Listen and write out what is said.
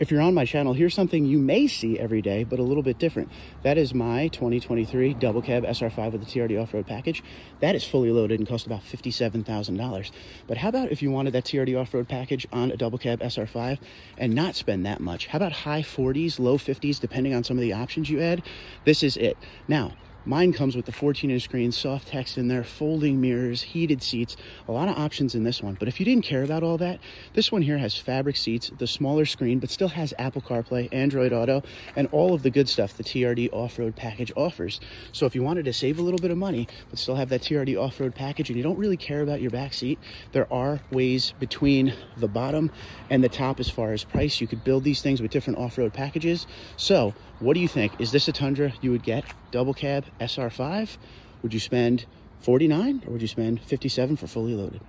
if you're on my channel, here's something you may see every day, but a little bit different. That is my 2023 double cab SR5 with the TRD off-road package. That is fully loaded and cost about $57,000. But how about if you wanted that TRD off-road package on a double cab SR5 and not spend that much? How about high 40s, low 50s, depending on some of the options you add? This is it. Now, Mine comes with the 14 inch screen, SofTex in there, folding mirrors, heated seats, a lot of options in this one. But if you didn't care about all that, this one here has fabric seats, the smaller screen, but still has Apple CarPlay, Android Auto, and all of the good stuff the TRD off-road package offers. So if you wanted to save a little bit of money, but still have that TRD off-road package and you don't really care about your back seat, there are ways between the bottom and the top as far as price. You could build these things with different off-road packages. So what do you think? Is this a Tundra you would get? Double cab SR5? Would you spend 49 or would you spend 57 for fully loaded?